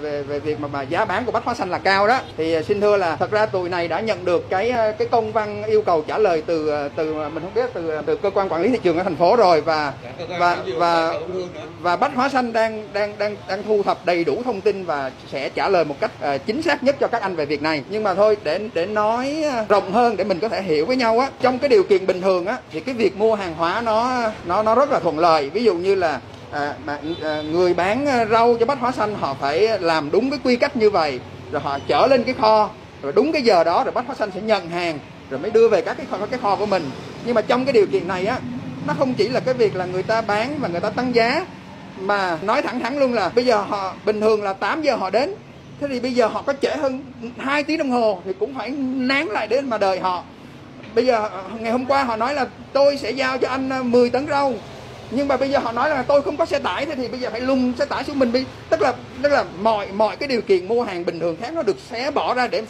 về về việc mà, mà giá bán của bách hóa xanh là cao đó. Thì à, xin thưa là thật ra tụi này đã nhận được cái à, cái công văn yêu cầu trả lời từ à, từ mình không biết từ từ cơ quan quản lý thị trường ở thành phố rồi. Và và và và bách hóa xanh đang đang đang đang thu thập đầy đủ thông tin và sẽ trả lời một cách uh, chính xác nhất cho các anh về việc này. Nhưng mà thôi để để nói rộng hơn để mình có thể hiểu với nhau á. Trong cái điều kiện bình thường á thì cái việc mua hàng hóa nó nó nó rất là thuận lợi. Ví dụ như là à, mà à, người bán à, rau cho bách hóa xanh họ phải làm đúng cái quy cách như vậy rồi họ chở lên cái kho rồi đúng cái giờ đó rồi bách hóa xanh sẽ nhận hàng rồi mới đưa về các cái kho cái kho của mình. Nhưng mà trong cái điều kiện này á nó không chỉ là cái việc là người ta bán và người ta tăng giá mà nói thẳng thắn luôn là bây giờ họ bình thường là 8 giờ họ đến thế thì bây giờ họ có trễ hơn 2 tiếng đồng hồ thì cũng phải nán lại đến mà đợi họ. Bây giờ à, ngày hôm qua họ nói là tôi sẽ giao cho anh à, 10 tấn rau nhưng mà bây giờ họ nói là tôi không có xe tải thế thì bây giờ phải lùng xe tải xuống mình đi. Tức là tức là mọi mọi cái điều kiện mua hàng bình thường khác nó được xé bỏ ra để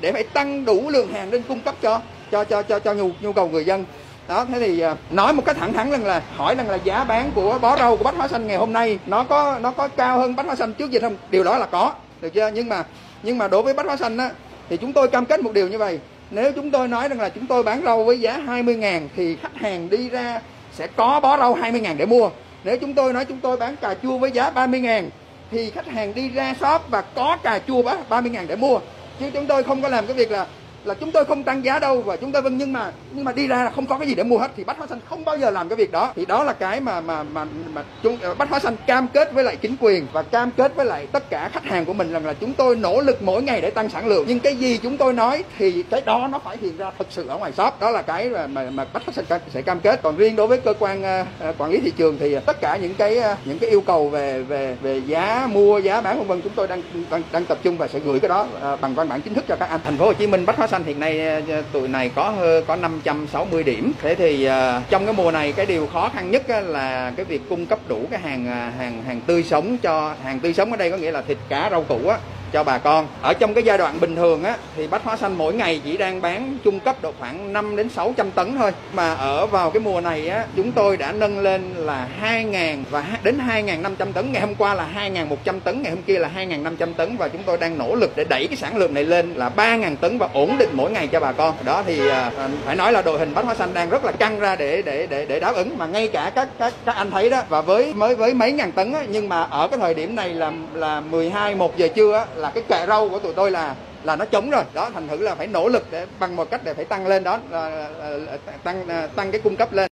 để phải tăng đủ lượng hàng lên cung cấp cho cho cho cho cho nhu nhu cầu người dân. Đó, thế thì à, nói một cách thẳng thắn rằng là, hỏi rằng là giá bán của bó rau của bách hóa xanh ngày hôm nay nó có nó có cao hơn bách hóa xanh trước dịch không? Điều đó là có, được chưa? Nhưng mà nhưng mà đối với bách hóa xanh á, thì chúng tôi cam kết một điều như vậy. Nếu chúng tôi nói rằng là chúng tôi bán rau với giá 20 ngàn thì khách hàng đi ra sẽ có bó rau 20 ngàn để mua. Nếu chúng tôi nói chúng tôi bán cà chua với giá 30 ngàn, thì khách hàng đi ra shop và có cà chua 30 ngàn để mua. Chứ chúng tôi không có làm cái việc là là chúng tôi không tăng giá đâu và chúng tôi vâng nhưng mà nhưng mà đi ra là không có cái gì để mua hết thì bách hóa xanh không bao giờ làm cái việc đó. Thì đó là cái mà mà mà mà chúng ờ, bách hóa xanh cam kết với lại chính quyền và cam kết với lại tất cả khách hàng của mình rằng là chúng tôi nỗ lực mỗi ngày để tăng sản lượng. Nhưng cái gì chúng tôi nói thì cái đó nó phải hiện ra thực sự ở ngoài shop. Đó là cái mà mà, mà bách hóa xanh sẽ cam kết. Còn riêng đối với cơ quan uh, quản lý thị trường thì tất cả những cái uh, những cái yêu cầu về về về giá mua giá bán vân vân chúng tôi đang đang, đang tập trung và sẽ gửi cái đó uh, bằng văn bản chính thức cho các anh. Thành phố Hồ Chí Minh bách hóa xanh hiện nay ờ, tụi này có ờ, có 560 điểm. Thế thì ờ, trong cái mùa này cái điều khó khăn nhất là cái việc cung cấp đủ cái hàng hàng hàng tươi sống cho, hàng tươi sống ở đây có nghĩa là thịt cá, rau củ á cho bà con. Ở trong cái giai đoạn bình thường á thì Bách Hóa Xanh mỗi ngày chỉ đang bán trung cấp độ khoảng 5 đến 600 tấn thôi. Mà ở vào cái mùa này á chúng tôi đã nâng lên là 2.000 và đến 2.500 tấn. Ngày hôm qua là 2.100 tấn, ngày hôm kia là 2.500 tấn và chúng tôi đang nỗ lực để đẩy cái sản lượng này lên là 3.000 tấn và ổn định mỗi ngày cho bà con. Đó thì à, à, phải nói là đội hình Bách Hóa Xanh đang rất là căng ra để để để để đáp ứng mà ngay cả các các các anh thấy đó và với mới với mấy ngàn tấn á, nhưng mà ở cái thời điểm này là là 12 1 giờ trưa á, là cái kệ rau của tụi tôi là là nó trống rồi. Đó thành thử là phải nỗ lực để bằng một cách để phải tăng lên đó là, là, là, tăng tăng cái cung cấp lên.